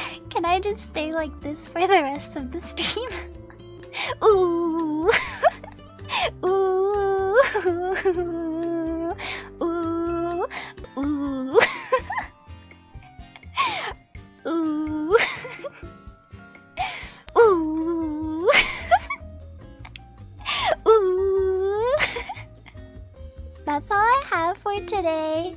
Can I just stay like this for the rest of the stream? Ooh. Ooh. Ooh. Ooh. Ooh. Ooh. Ooh. That's all I have for today.